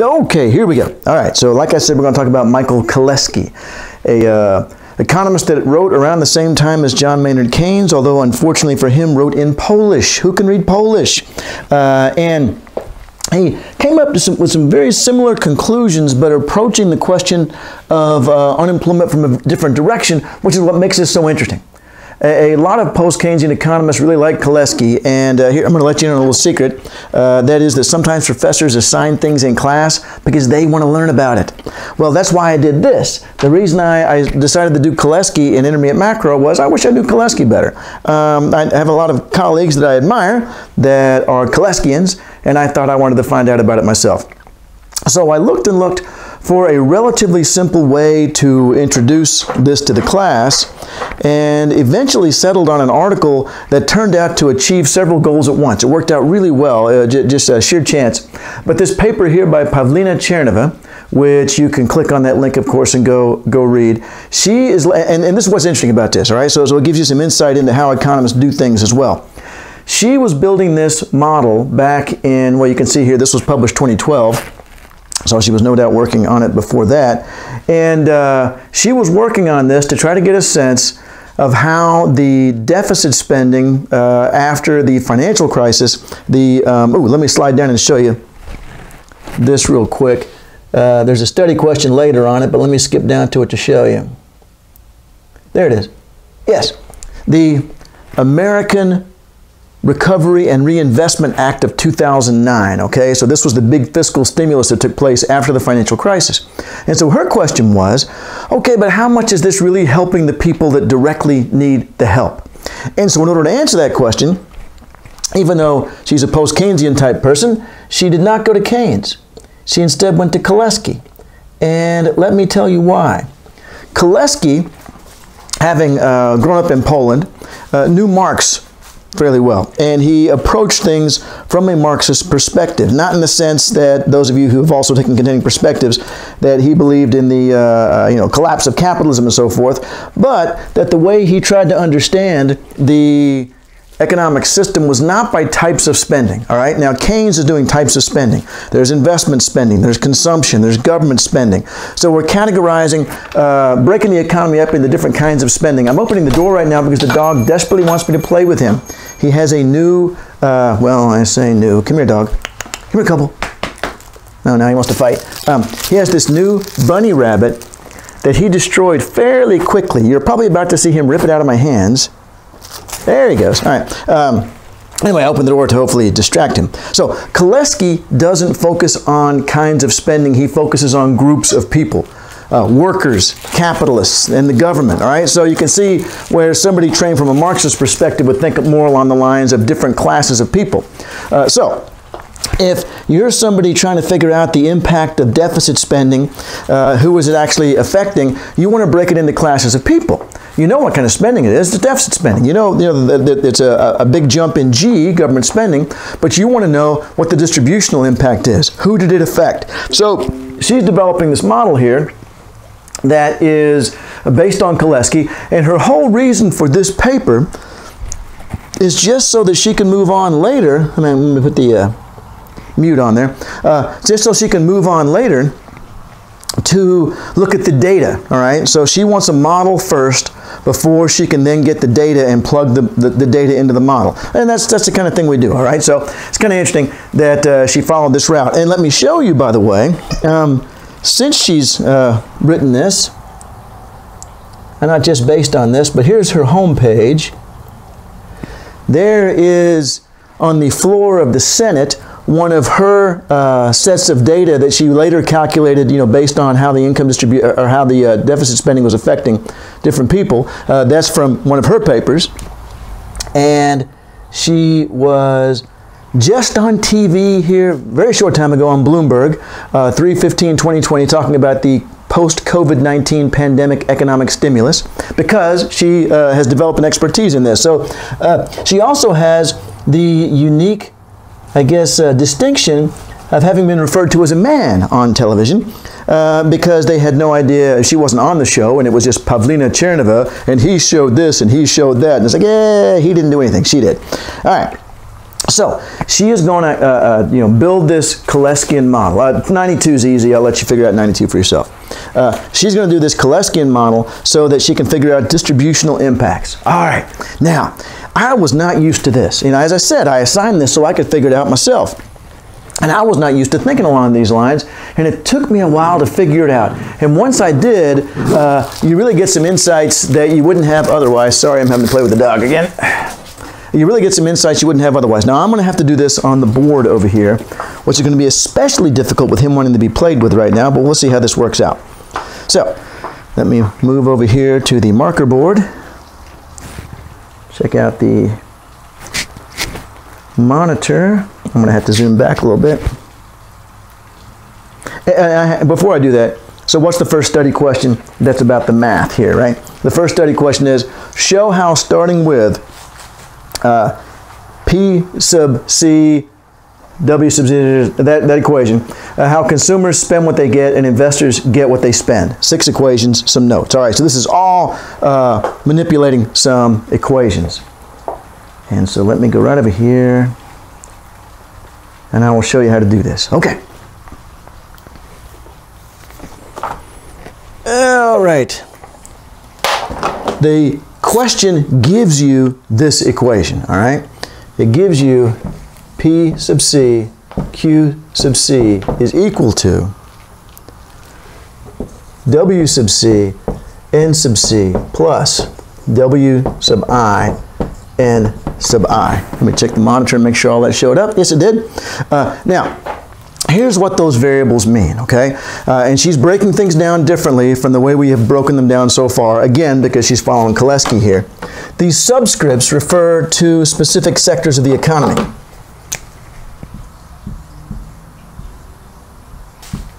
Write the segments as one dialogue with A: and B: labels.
A: Okay, here we go. All right, so like I said, we're going to talk about Michael Kalecki, a uh, economist that wrote around the same time as John Maynard Keynes, although unfortunately for him, wrote in Polish. Who can read Polish? Uh, and he came up some, with some very similar conclusions, but approaching the question of uh, unemployment from a different direction, which is what makes this so interesting. A, a lot of post-Keynesian economists really like Kalecki, and uh, here I'm going to let you in on a little secret. Uh, that is that sometimes professors assign things in class because they want to learn about it. Well, that's why I did this. The reason I, I decided to do Kalecki in intermediate macro was I wish I knew Kalecki better. Um, I have a lot of colleagues that I admire that are Kaleckians, and I thought I wanted to find out about it myself. So I looked and looked for a relatively simple way to introduce this to the class and eventually settled on an article that turned out to achieve several goals at once. It worked out really well, uh, just a sheer chance. But this paper here by Pavlina Tcherneva, which you can click on that link, of course, and go go read. She is, and, and this is what's interesting about this, all right? So, so it gives you some insight into how economists do things as well. She was building this model back in, well, you can see here, this was published 2012. So she was no doubt working on it before that. And uh, she was working on this to try to get a sense of how the deficit spending uh, after the financial crisis, the, um, oh, let me slide down and show you this real quick. Uh, there's a study question later on it, but let me skip down to it to show you. There it is. Yes, the American Recovery and Reinvestment Act of 2009. Okay, so this was the big fiscal stimulus that took place after the financial crisis. And so her question was okay, but how much is this really helping the people that directly need the help? And so, in order to answer that question, even though she's a post Keynesian type person, she did not go to Keynes. She instead went to Kalecki. And let me tell you why. Kalecki, having uh, grown up in Poland, uh, knew Marx fairly well. And he approached things from a Marxist perspective, not in the sense that those of you who have also taken contending perspectives, that he believed in the uh, you know collapse of capitalism and so forth, but that the way he tried to understand the economic system was not by types of spending. All right. Now Keynes is doing types of spending. There's investment spending. There's consumption. There's government spending. So we're categorizing, uh, breaking the economy up into different kinds of spending. I'm opening the door right now because the dog desperately wants me to play with him. He has a new, uh, well, I say new. Come here, dog. Come here, couple. No, now he wants to fight. Um, he has this new bunny rabbit that he destroyed fairly quickly. You're probably about to see him rip it out of my hands. There he goes. All right. Um, Anyway, I opened the door to hopefully distract him. So, Kalecki doesn't focus on kinds of spending, he focuses on groups of people. Uh, workers, capitalists, and the government. All right, so you can see where somebody trained from a Marxist perspective would think more along the lines of different classes of people. Uh, so, if you're somebody trying to figure out the impact of deficit spending, uh, who is it actually affecting, you want to break it into classes of people. You know what kind of spending it is. It's deficit spending. You know, you know that it's a, a big jump in G, government spending, but you want to know what the distributional impact is. Who did it affect? So she's developing this model here that is based on Kalecki, and her whole reason for this paper is just so that she can move on later. I mean, let me put the uh, mute on there. Uh, just so she can move on later to look at the data, all right? So she wants a model first before she can then get the data and plug the, the, the, data into the model. And that's, that's the kind of thing we do, all right? So it's kind of interesting that uh, she followed this route. And let me show you, by the way, um, since she's uh, written this, and not just based on this, but here's her home page. There is on the floor of the Senate one of her uh, sets of data that she later calculated, you know, based on how the income distribute or how the uh, deficit spending was affecting different people. Uh, that's from one of her papers, and she was just on TV here very short time ago on Bloomberg, uh, 315-2020, talking about the post-COVID-19 pandemic economic stimulus because she uh, has developed an expertise in this. So uh, she also has the unique I guess, uh, distinction of having been referred to as a man on television uh, because they had no idea she wasn't on the show and it was just Pavlina Tcherneva and he showed this and he showed that. And it's like, yeah, he didn't do anything. She did. All right. So she is going to uh, uh, you know build this Kaleckian model. Uh, 92 is easy. I'll let you figure out 92 for yourself. Uh, she's going to do this Kaleckian model so that she can figure out distributional impacts. All right. Now, I was not used to this. You know, as I said, I assigned this so I could figure it out myself. And I was not used to thinking along these lines, and it took me a while to figure it out. And once I did, uh, you really get some insights that you wouldn't have otherwise. Sorry, I'm having to play with the dog again you really get some insights you wouldn't have otherwise. Now, I'm going to have to do this on the board over here, which is going to be especially difficult with him wanting to be played with right now, but we'll see how this works out. So, let me move over here to the marker board. Check out the monitor. I'm going to have to zoom back a little bit. Eh, eh, eh, before I do that, so what's the first study question that's about the math here, right? The first study question is, show how starting with uh, P sub C W sub Z, that, that equation, uh, how consumers spend what they get and investors get what they spend. Six equations, some notes. All right, so this is all uh, manipulating some equations. And so let me go right over here and I will show you how to do this. Okay. All right. The question gives you this equation, all right? It gives you P sub C, Q sub C is equal to W sub C, N sub C plus W sub I, N sub I. Let me check the monitor and make sure all that showed up. Yes, it did. Uh, now, here's what those variables mean, okay? Uh, and she's breaking things down differently from the way we have broken them down so far, again, because she's following Kalecki here. These subscripts refer to specific sectors of the economy.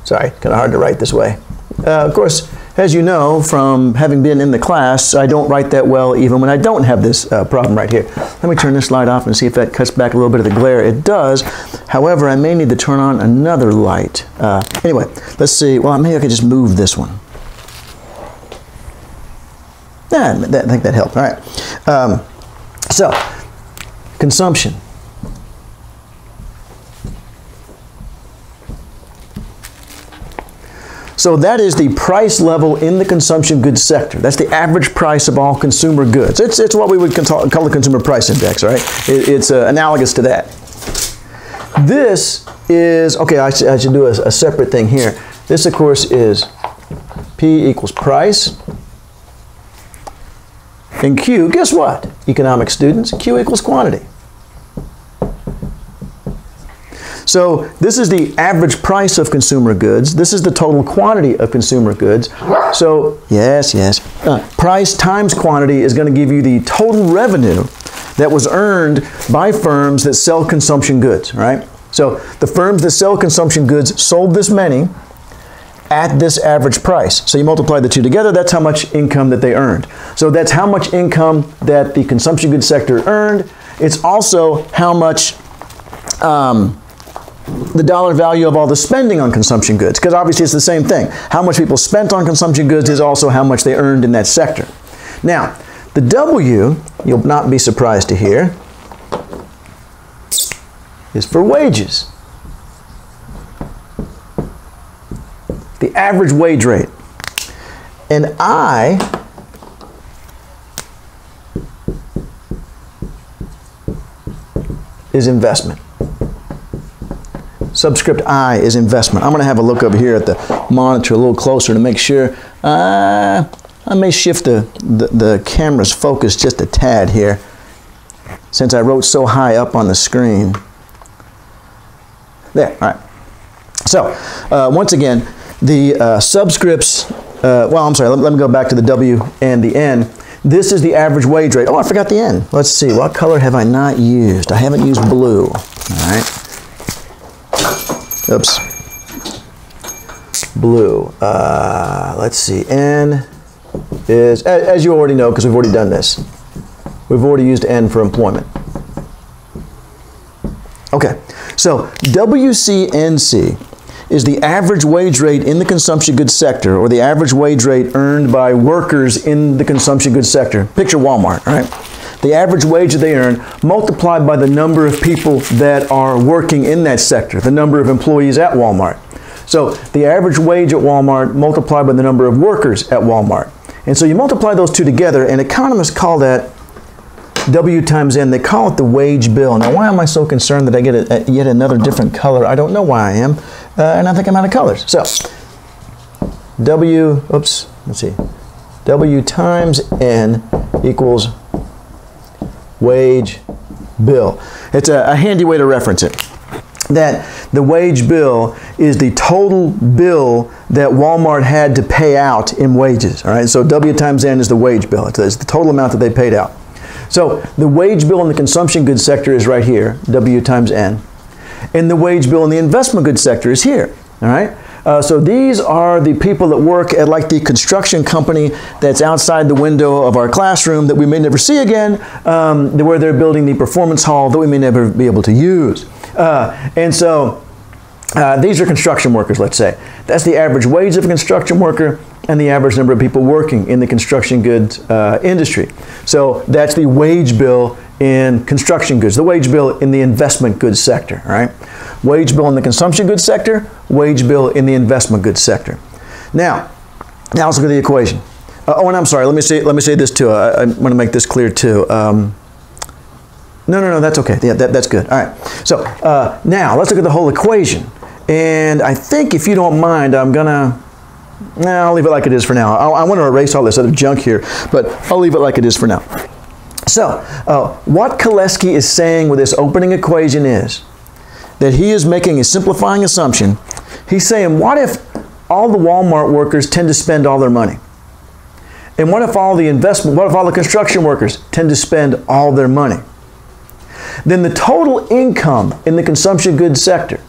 A: Sorry, kind of hard to write this way. Uh, of course, as you know from having been in the class, I don't write that well even when I don't have this uh, problem right here. Let me turn this light off and see if that cuts back a little bit of the glare. It does. However, I may need to turn on another light. Uh, anyway, let's see. Well, maybe I could just move this one. Yeah, I think that helped. All right. Um, so, consumption. So that is the price level in the consumption goods sector. That's the average price of all consumer goods. It's, it's what we would call the consumer price index, right? It, it's uh, analogous to that. This is, okay, I, I should do a, a separate thing here. This, of course, is P equals price. And Q, guess what, economic students? Q equals quantity. So this is the average price of consumer goods. This is the total quantity of consumer goods. So yes, yes, uh, price times quantity is going to give you the total revenue that was earned by firms that sell consumption goods, right? So the firms that sell consumption goods sold this many at this average price. So you multiply the two together, that's how much income that they earned. So that's how much income that the consumption goods sector earned. It's also how much um, the dollar value of all the spending on consumption goods, because obviously it's the same thing. How much people spent on consumption goods is also how much they earned in that sector. Now, the W, you'll not be surprised to hear, is for wages. The average wage rate. And I is investment. Subscript I is investment. I'm going to have a look over here at the monitor a little closer to make sure. Uh, I may shift the, the, the camera's focus just a tad here since I wrote so high up on the screen. There, all right. So, uh, once again, the uh, subscripts, uh, well, I'm sorry, let, let, me go back to the W and the N. This is the average wage rate. Oh, I forgot the N. Let's see, what color have I not used? I haven't used blue, all right. Oops. Blue. Uh, let's see. N is, as you already know, because we've already done this, we've already used N for employment. Okay, so WCNC is the average wage rate in the consumption goods sector, or the average wage rate earned by workers in the consumption goods sector. Picture Walmart, all right? The average wage that they earn multiplied by the number of people that are working in that sector, the number of employees at Walmart. So the average wage at Walmart multiplied by the number of workers at Walmart. And so you multiply those two together, and economists call that W times N. They call it the wage bill. Now, why am I so concerned that I get a, a, yet another different color? I don't know why I am, uh, and I think I'm out of colors. So, W, oops, let's see, W times N equals wage bill. It's a, a handy way to reference it. That the wage bill is the total bill that Walmart had to pay out in wages. All right, so W times N is the wage bill. It's the total amount that they paid out. So the wage bill in the consumption goods sector is right here, W times N. And the wage bill in the investment goods sector is here. All right. Uh, so these are the people that work at like the construction company that's outside the window of our classroom that we may never see again, um, where they're building the performance hall that we may never be able to use. Uh, and so uh, these are construction workers, let's say. That's the average wage of a construction worker and the average number of people working in the construction goods uh, industry. So that's the wage bill in construction goods, the wage bill in the investment goods sector, right? Wage bill in the consumption goods sector, wage bill in the investment goods sector. Now, now let's look at the equation. Uh, oh, and I'm sorry, let me say, let me say this too. I, I want to make this clear too. Um, no, no, no, that's okay. Yeah, that, that's good. All right. So uh, now let's look at the whole equation. And I think if you don't mind, I'm going to Nah, I'll leave it like it is for now. I, I want to erase all this other junk here, but I'll leave it like it is for now. So, uh, what Kalecki is saying with this opening equation is that he is making a simplifying assumption. He's saying, what if all the Walmart workers tend to spend all their money? And what if all the investment, what if all the construction workers tend to spend all their money? Then the total income in the consumption goods sector,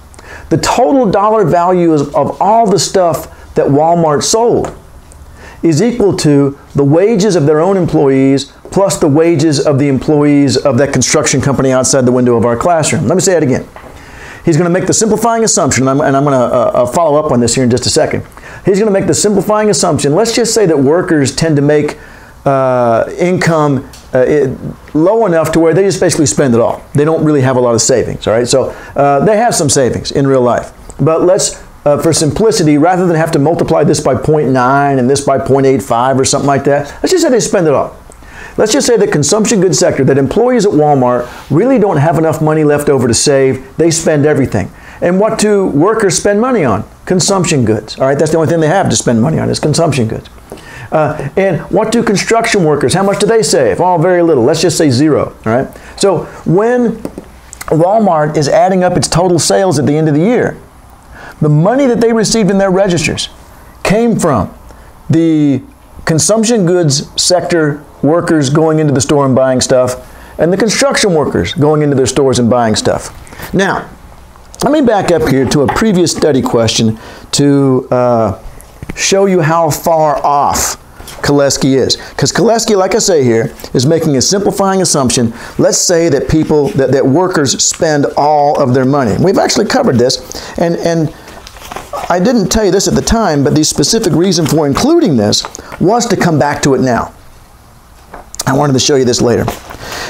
A: the total dollar value of all the stuff that Walmart sold is equal to the wages of their own employees plus the wages of the employees of that construction company outside the window of our classroom. Let me say that again. He's going to make the simplifying assumption, and I'm, and I'm going to uh, uh, follow up on this here in just a second. He's going to make the simplifying assumption. Let's just say that workers tend to make uh, income uh, it, low enough to where they just basically spend it all. They don't really have a lot of savings, all right? So uh, they have some savings in real life. But let's uh, for simplicity, rather than have to multiply this by 0.9 and this by 0.85 or something like that, let's just say they spend it all. Let's just say the consumption goods sector, that employees at Walmart really don't have enough money left over to save. They spend everything. And what do workers spend money on? Consumption goods. All right, that's the only thing they have to spend money on is consumption goods. Uh, and what do construction workers, how much do they save? Oh, very little. Let's just say zero. All right. So when Walmart is adding up its total sales at the end of the year, the money that they received in their registers came from the consumption goods sector workers going into the store and buying stuff and the construction workers going into their stores and buying stuff. Now, let me back up here to a previous study question to uh, show you how far off Kalecki is. Because Kalecki, like I say here, is making a simplifying assumption. Let's say that people, that, that workers spend all of their money. We've actually covered this, and, and I didn't tell you this at the time, but the specific reason for including this was to come back to it now. I wanted to show you this later.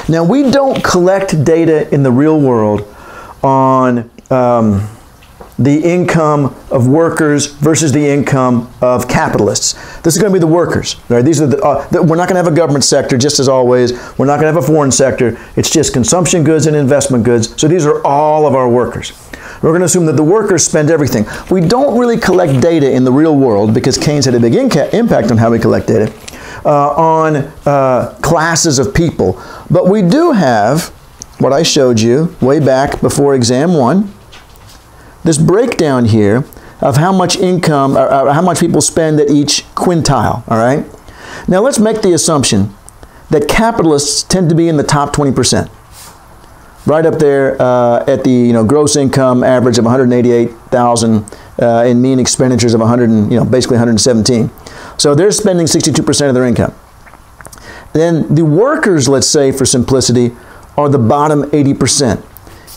A: Now, we don't collect data in the real world on um, the income of workers versus the income of capitalists. This is going to be the workers. Right? These are the, uh, the, we're not going to have a government sector, just as always. We're not going to have a foreign sector. It's just consumption goods and investment goods. So these are all of our workers. We're going to assume that the workers spend everything. We don't really collect data in the real world because Keynes had a big impact on how we collect data uh, on uh, classes of people. But we do have what I showed you way back before exam one, this breakdown here of how much income, or, or how much people spend at each quintile, all right? Now let's make the assumption that capitalists tend to be in the top 20% right up there uh, at the you know gross income average of 188,000 uh, in mean expenditures of 100 and, you know basically 117. So they're spending 62% of their income. Then the workers, let's say for simplicity, are the bottom 80%.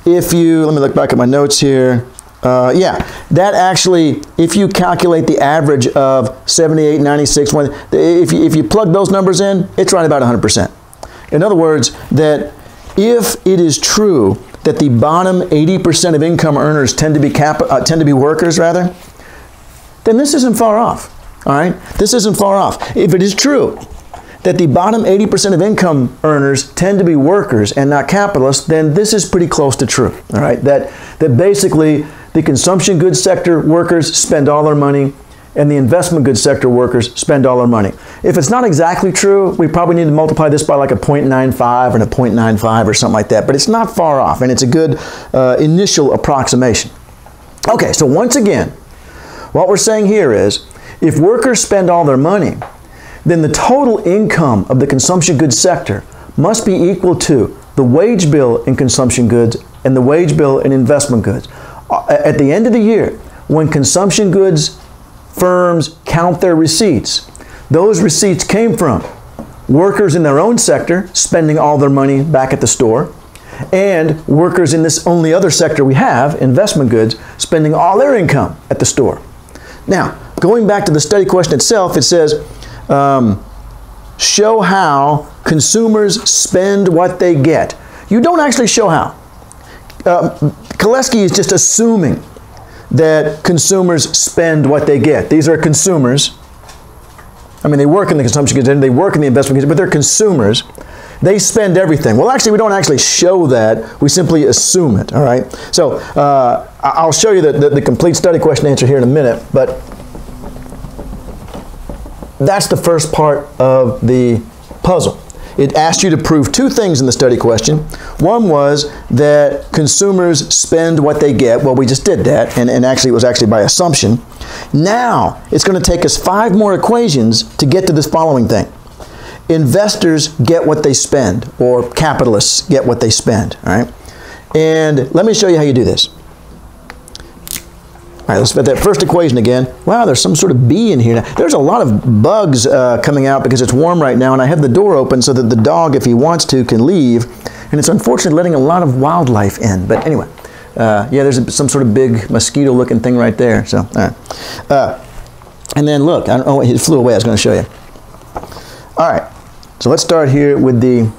A: If you let me look back at my notes here. Uh, yeah, that actually, if you calculate the average of 78, 96, if you, if you plug those numbers in, it's right about 100%. In other words, that if it is true that the bottom 80% of income earners tend to be cap, uh, tend to be workers rather, then this isn't far off. All right? This isn't far off. If it is true that the bottom 80% of income earners tend to be workers and not capitalists, then this is pretty close to true. All right? That that basically the consumption goods sector workers spend all their money and the investment goods sector workers spend all their money. If it's not exactly true, we probably need to multiply this by like a 0.95 and a 0.95 or something like that, but it's not far off and it's a good uh, initial approximation. Okay, so once again, what we're saying here is if workers spend all their money, then the total income of the consumption goods sector must be equal to the wage bill in consumption goods and the wage bill in investment goods. At the end of the year, when consumption goods firms count their receipts. Those receipts came from workers in their own sector spending all their money back at the store, and workers in this only other sector we have, investment goods, spending all their income at the store. Now, going back to the study question itself, it says, um, show how consumers spend what they get. You don't actually show how. Uh, Kalecki is just assuming that consumers spend what they get. These are consumers. I mean, they work in the consumption goods, they work in the investment goods, but they're consumers. They spend everything. Well, actually, we don't actually show that. We simply assume it, all right? So uh, I'll show you the, the, the complete study question answer here in a minute, but that's the first part of the puzzle it asked you to prove two things in the study question. One was that consumers spend what they get. Well, we just did that, and, and actually it was actually by assumption. Now, it's going to take us five more equations to get to this following thing. Investors get what they spend, or capitalists get what they spend, all right? And let me show you how you do this. All right, let's put that first equation again. Wow, there's some sort of bee in here. Now, there's a lot of bugs uh, coming out because it's warm right now, and I have the door open so that the dog, if he wants to, can leave. And it's unfortunate letting a lot of wildlife in. But anyway, uh, yeah, there's some sort of big mosquito-looking thing right there. So, all right. Uh, and then look, I don't, oh, it flew away. I was going to show you. All right, so let's start here with the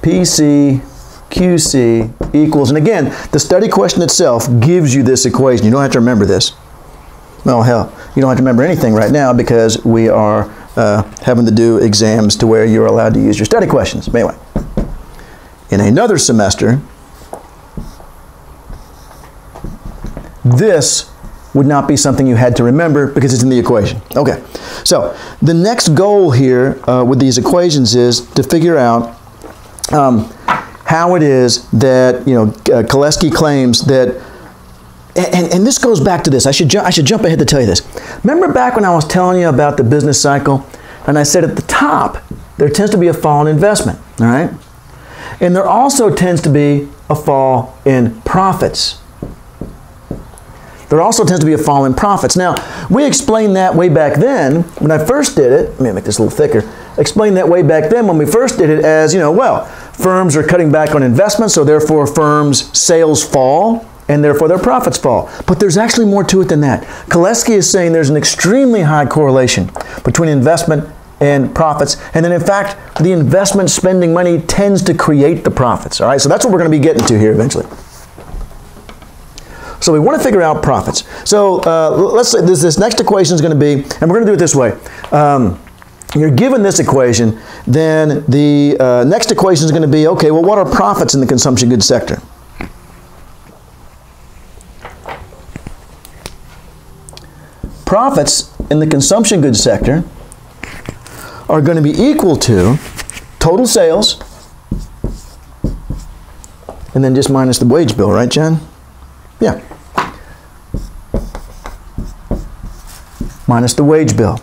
A: PC QC equals, and again, the study question itself gives you this equation. You don't have to remember this. Well, hell, you don't have to remember anything right now because we are uh, having to do exams to where you're allowed to use your study questions. But anyway, in another semester, this would not be something you had to remember because it's in the equation. Okay, so the next goal here uh, with these equations is to figure out um, how it is that, you know, uh, claims that, and, and this goes back to this. I should, I should jump ahead to tell you this. Remember back when I was telling you about the business cycle? And I said at the top, there tends to be a fall in investment, all right? And there also tends to be a fall in profits. There also tends to be a fall in profits. Now, we explained that way back then when I first did it. Let me make this a little thicker. Explained that way back then when we first did it as, you know, well, Firms are cutting back on investments, so therefore firms' sales fall and therefore their profits fall. But there's actually more to it than that. Kalecki is saying there's an extremely high correlation between investment and profits. And then in fact, the investment spending money tends to create the profits. All right, so that's what we're going to be getting to here eventually. So we want to figure out profits. So uh, let's say this, this next equation is going to be, and we're going to do it this way. Um, you're given this equation, then the uh, next equation is going to be, okay, well, what are profits in the consumption goods sector? Profits in the consumption goods sector are going to be equal to total sales and then just minus the wage bill, right, John? Yeah. Minus the wage bill.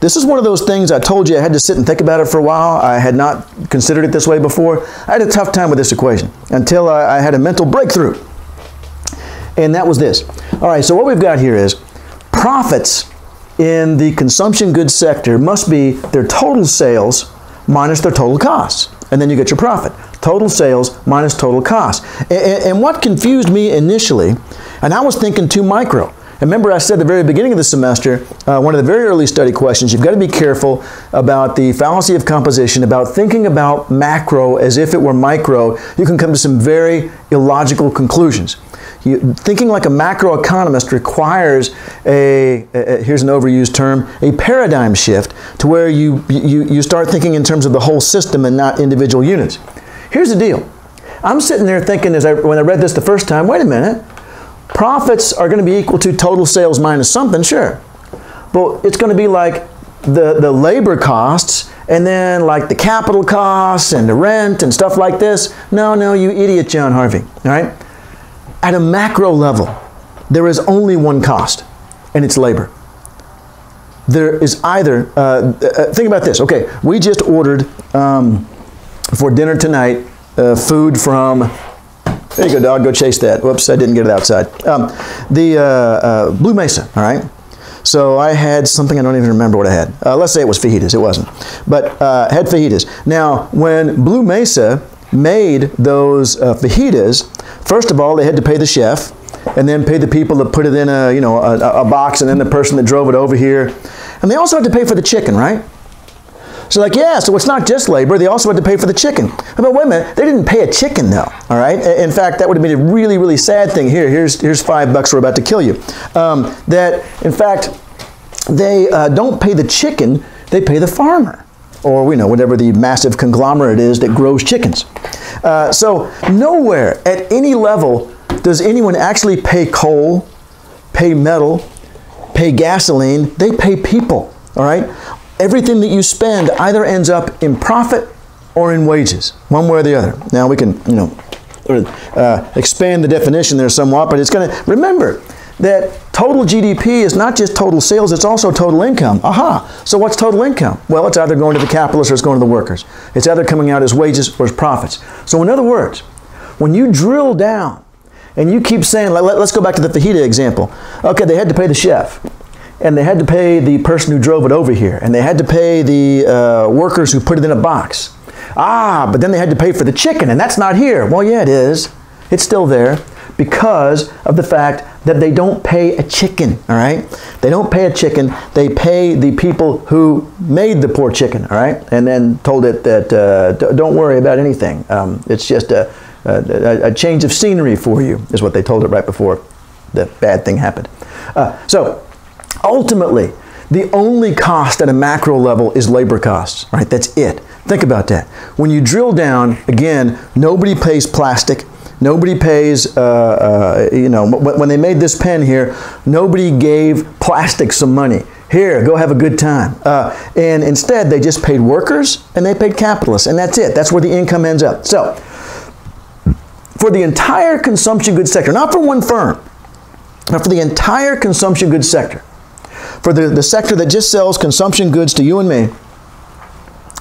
A: This is one of those things I told you I had to sit and think about it for a while. I had not considered it this way before. I had a tough time with this equation until I, I had a mental breakthrough. And that was this. All right, so what we've got here is profits in the consumption goods sector must be their total sales minus their total costs. And then you get your profit. Total sales minus total costs. And, and what confused me initially, and I was thinking too micro, remember I said at the very beginning of the semester, uh, one of the very early study questions, you've got to be careful about the fallacy of composition, about thinking about macro as if it were micro. You can come to some very illogical conclusions. You, thinking like a macroeconomist requires a, a, here's an overused term, a paradigm shift to where you, you, you start thinking in terms of the whole system and not individual units. Here's the deal. I'm sitting there thinking as I, when I read this the first time, wait a minute, profits are going to be equal to total sales minus something, sure. But it's going to be like the, the labor costs and then like the capital costs and the rent and stuff like this. No, no, you idiot, John Harvey. All right? At a macro level, there is only one cost, and it's labor. There is either, uh, uh, think about this. Okay, we just ordered um, for dinner tonight uh, food from there you go, dog. Go chase that. Whoops, I didn't get it outside. Um, the uh, uh, Blue Mesa, all right? So I had something, I don't even remember what I had. Uh, let's say it was fajitas. It wasn't. But uh, had fajitas. Now, when Blue Mesa made those uh, fajitas, first of all, they had to pay the chef and then pay the people that put it in a, you know, a, a box and then the person that drove it over here. And they also had to pay for the chicken, right? So like, yeah, so it's not just labor. They also had to pay for the chicken. But wait a minute, they didn't pay a chicken though, all right? In fact, that would have been a really, really sad thing. Here, here's, here's five bucks, we're about to kill you. Um, that, in fact, they uh, don't pay the chicken, they pay the farmer. Or, you know, whatever the massive conglomerate is that grows chickens. Uh, so nowhere at any level does anyone actually pay coal, pay metal, pay gasoline. They pay people, all right? Everything that you spend either ends up in profit or in wages, one way or the other. Now we can, you know, uh, expand the definition there somewhat, but it's going to remember that total GDP is not just total sales, it's also total income. Aha! So what's total income? Well, it's either going to the capitalists or it's going to the workers. It's either coming out as wages or as profits. So in other words, when you drill down and you keep saying, let, us go back to the fajita example. Okay, they had to pay the chef and they had to pay the person who drove it over here, and they had to pay the uh, workers who put it in a box. Ah, but then they had to pay for the chicken, and that's not here. Well, yeah, it is. It's still there because of the fact that they don't pay a chicken, all right? They don't pay a chicken. They pay the people who made the poor chicken, all right? And then told it that uh, don't worry about anything. Um, it's just a, a, a, change of scenery for you, is what they told it right before the bad thing happened. Uh, so, Ultimately, the only cost at a macro level is labor costs, right? That's it. Think about that. When you drill down, again, nobody pays plastic. Nobody pays, uh, uh, you know, when they made this pen here, nobody gave plastic some money. Here, go have a good time. Uh, and instead, they just paid workers and they paid capitalists, and that's it. That's where the income ends up. So, for the entire consumption goods sector, not for one firm, but for the entire consumption goods sector, for the, the sector that just sells consumption goods to you and me,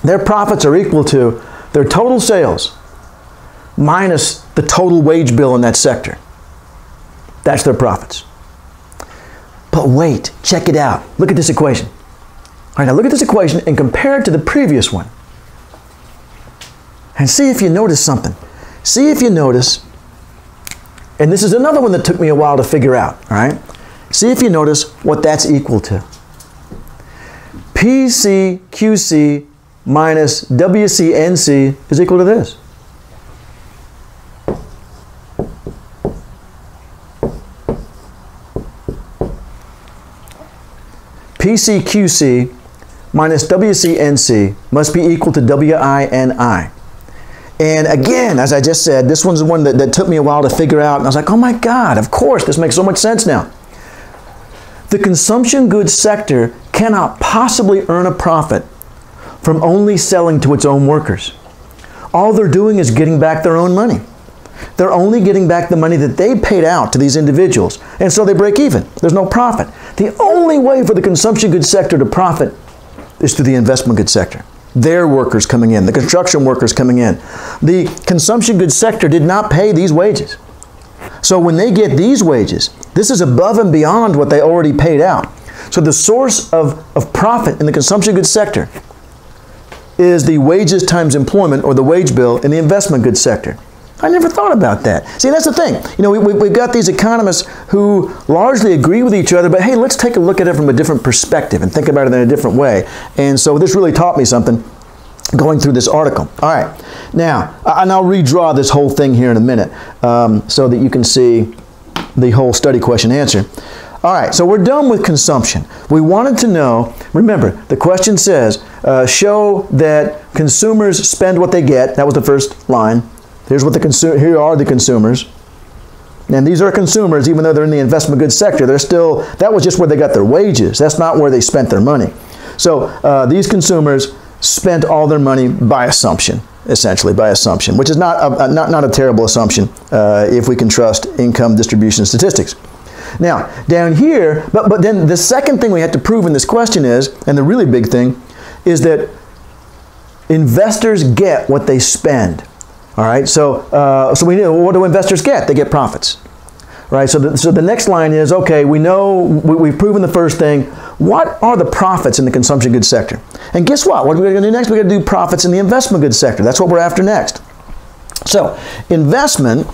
A: their profits are equal to their total sales minus the total wage bill in that sector. That's their profits. But wait, check it out. Look at this equation. All right, now look at this equation and compare it to the previous one. And see if you notice something. See if you notice, and this is another one that took me a while to figure out, all right? See if you notice what that's equal to. PCQC minus WCNC is equal to this. PCQC minus WCNC must be equal to WINI. And again, as I just said, this one's the one that, that took me a while to figure out. And I was like, oh my God, of course, this makes so much sense now. The consumption goods sector cannot possibly earn a profit from only selling to its own workers. All they're doing is getting back their own money. They're only getting back the money that they paid out to these individuals, and so they break even. There's no profit. The only way for the consumption goods sector to profit is through the investment goods sector. Their workers coming in, the construction workers coming in. The consumption goods sector did not pay these wages. So when they get these wages, this is above and beyond what they already paid out. So the source of, of profit in the consumption goods sector is the wages times employment or the wage bill in the investment goods sector. I never thought about that. See, that's the thing. You know, we, we, we've got these economists who largely agree with each other, but hey, let's take a look at it from a different perspective and think about it in a different way. And so this really taught me something going through this article. All right, now, and I'll redraw this whole thing here in a minute um, so that you can see the whole study question answer. All right, so we're done with consumption. We wanted to know, remember, the question says, uh, show that consumers spend what they get. That was the first line. Here's what the consumer, here are the consumers. And these are consumers, even though they're in the investment goods sector, they're still, that was just where they got their wages. That's not where they spent their money. So uh, these consumers spent all their money by assumption, essentially by assumption, which is not a, not, not a terrible assumption uh, if we can trust income distribution statistics. Now, down here, but, but then the second thing we have to prove in this question is, and the really big thing, is that investors get what they spend. All right, so, uh, so we know, what do investors get? They get profits. Right, so the, so the next line is, okay, we know, we, we've proven the first thing. What are the profits in the consumption goods sector? And guess what? What are we going to do next? We're going to do profits in the investment goods sector. That's what we're after next. So, investment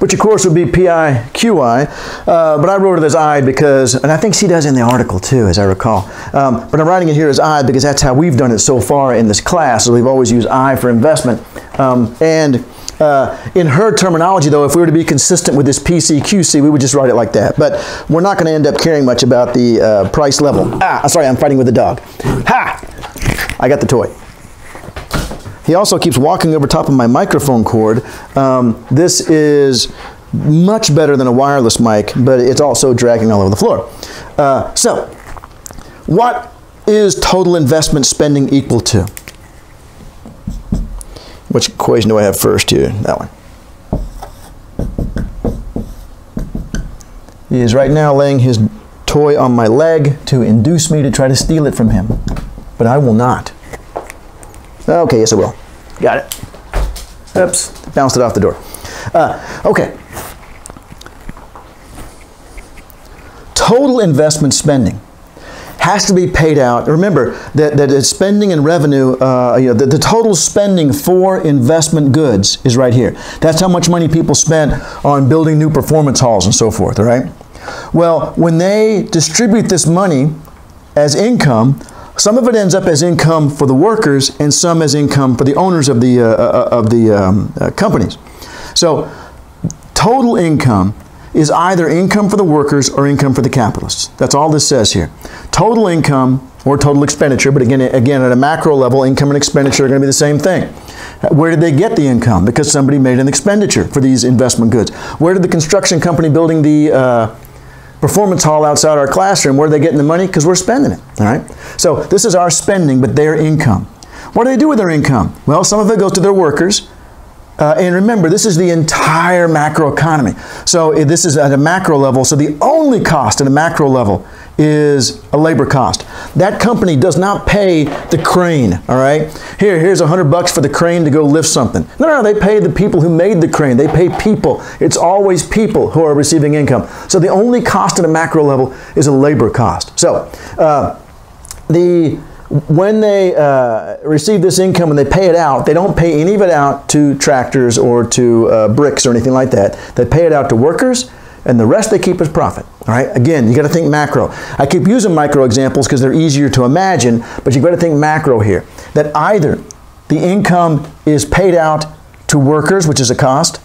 A: which of course would be P-I-Q-I, uh, but I wrote it as I because, and I think she does in the article too, as I recall. Um, but I'm writing it here as I because that's how we've done it so far in this class. So we've always used I for investment. Um, and uh, in her terminology, though, if we were to be consistent with this PCQC, we would just write it like that. But we're not going to end up caring much about the uh, price level. Ah, sorry, I'm fighting with the dog. Ha! I got the toy. He also keeps walking over top of my microphone cord. Um, this is much better than a wireless mic, but it's also dragging all over the floor. Uh, so, what is total investment spending equal to? Which equation do I have first here? That one. He is right now laying his toy on my leg to induce me to try to steal it from him. But I will not. Okay, yes I will. Got it. Oops, bounced it off the door. Uh, okay. Total investment spending has to be paid out. Remember that, that spending and revenue, uh, you know, the, the, total spending for investment goods is right here. That's how much money people spent on building new performance halls and so forth, right? Well, when they distribute this money as income, some of it ends up as income for the workers and some as income for the owners of the, uh, uh, of the um, uh, companies. So total income is either income for the workers or income for the capitalists. That's all this says here. Total income or total expenditure, but again, again at a macro level, income and expenditure are going to be the same thing. Where did they get the income? Because somebody made an expenditure for these investment goods. Where did the construction company building the uh, performance hall outside our classroom. Where are they getting the money? Because we're spending it. All right. So this is our spending, but their income. What do they do with their income? Well, some of it goes to their workers. Uh, and remember, this is the entire macro economy. So this is at a macro level. So the only cost at a macro level is a labor cost. That company does not pay the crane, all right? Here, here's a hundred bucks for the crane to go lift something. No, no, they pay the people who made the crane. They pay people. It's always people who are receiving income. So the only cost at a macro level is a labor cost. So uh, the when they uh, receive this income and they pay it out, they don't pay any of it out to tractors or to uh, bricks or anything like that. They pay it out to workers and the rest they keep as profit. All right, again, you got to think macro. I keep using micro examples because they're easier to imagine, but you've got to think macro here. That either the income is paid out to workers, which is a cost,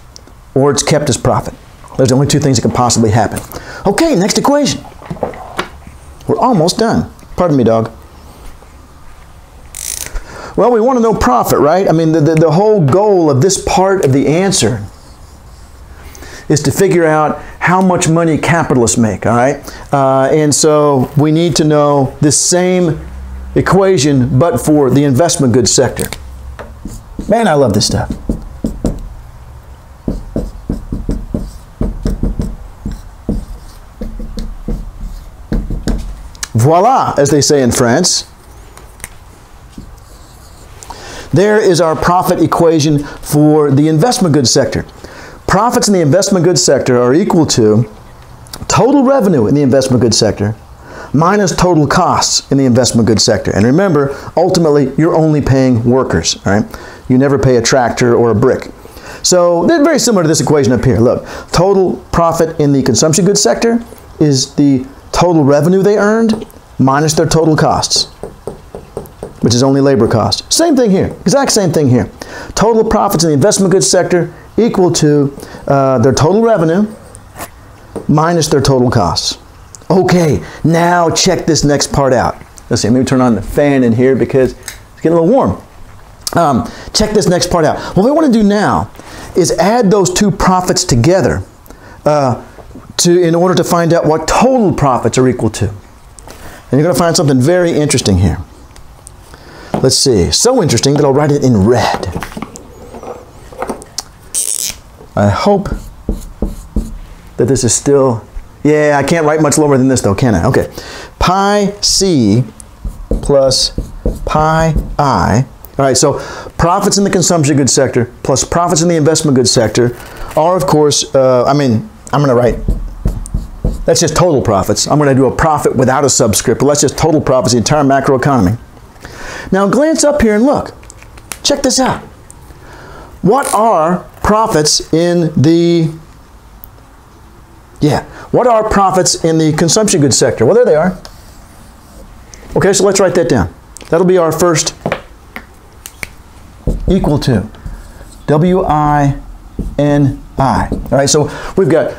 A: or it's kept as profit. There's only two things that can possibly happen. Okay, next equation. We're almost done. Pardon me, dog. Well, we want to know profit, right? I mean, the, the, the whole goal of this part of the answer is to figure out how much money capitalists make, all right? Uh, and so we need to know this same equation, but for the investment goods sector. Man, I love this stuff. Voila, as they say in France. There is our profit equation for the investment goods sector profits in the investment goods sector are equal to total revenue in the investment goods sector minus total costs in the investment goods sector. And remember, ultimately, you're only paying workers, right? You never pay a tractor or a brick. So they're very similar to this equation up here. Look, total profit in the consumption goods sector is the total revenue they earned minus their total costs, which is only labor cost. Same thing here, exact same thing here. Total profits in the investment goods sector equal to uh, their total revenue minus their total costs. Okay, now check this next part out. Let's see, let me turn on the fan in here because it's getting a little warm. Um, check this next part out. What we want to do now is add those two profits together uh, to, in order to find out what total profits are equal to. And you're going to find something very interesting here. Let's see. So interesting that I'll write it in red. I hope that this is still, yeah, I can't write much lower than this though, can I? Okay. Pi c plus pi i. All right, so profits in the consumption goods sector plus profits in the investment goods sector are, of course, uh, I mean, I'm going to write, that's just total profits. I'm going to do a profit without a subscript, but that's just total profits, the entire macroeconomy. Now glance up here and look. Check this out. What are profits in the yeah. What are profits in the consumption goods sector? Well, there they are. Okay, so let's write that down. That'll be our first equal to W-I-N-I. All right, so we've got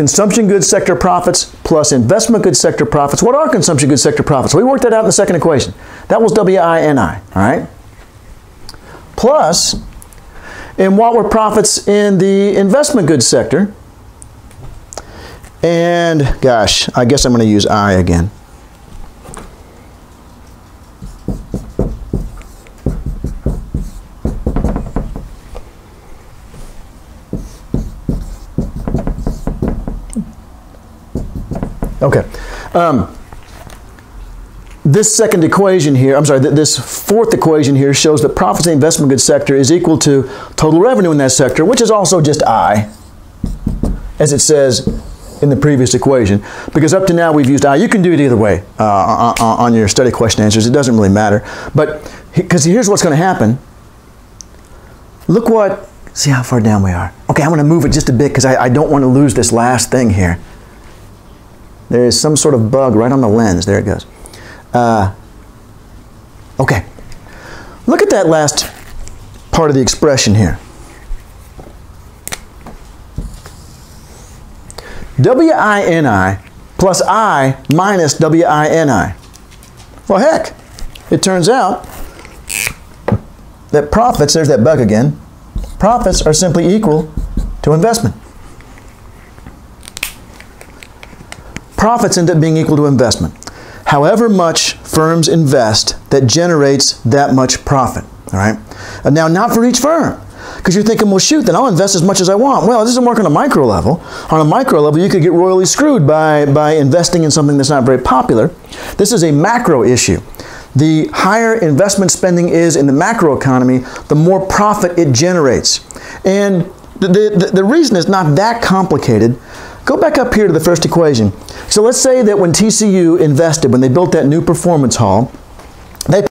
A: consumption goods sector profits plus investment goods sector profits. What are consumption goods sector profits? We worked that out in the second equation. That was W-I-N-I, all right? Plus, and what were profits in the investment goods sector? And gosh, I guess I'm going to use I again. Okay. Um, this second equation here, I'm sorry, this fourth equation here shows that profits in the investment goods sector is equal to total revenue in that sector, which is also just I, as it says in the previous equation. Because up to now we've used I. You can do it either way uh, on, on your study question answers. It doesn't really matter. But because here's what's going to happen. Look what, see how far down we are. Okay, I'm going to move it just a bit because I, I don't want to lose this last thing here. There is some sort of bug right on the lens. There it goes. Uh, okay. Look at that last part of the expression here. W-I-N-I plus I minus W-I-N-I. Well, heck, it turns out that profits, there's that bug again, profits are simply equal to investment. Profits end up being equal to investment. However much firms invest, that generates that much profit. All right. Now, not for each firm. Because you're thinking, well, shoot, then I'll invest as much as I want. Well, this doesn't work on a micro level. On a micro level, you could get royally screwed by, by investing in something that's not very popular. This is a macro issue. The higher investment spending is in the macro economy, the more profit it generates. And the, the, the reason is not that complicated. Go back up here to the first equation. So let's say that when TCU invested, when they built that new performance hall, they